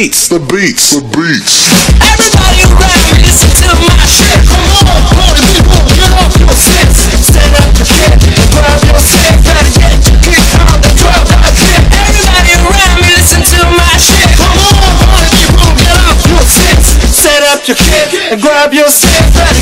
Beats. The beats. The beats. Everybody around me, listen to my shit. Come on, party people, get off your sets. Stand up to kid, grab your set. Gotta get your kick on the drum, I can't. Everybody around me, listen to my shit. Come on, party people, get off your sets. Set up your kid and grab your set. Gotta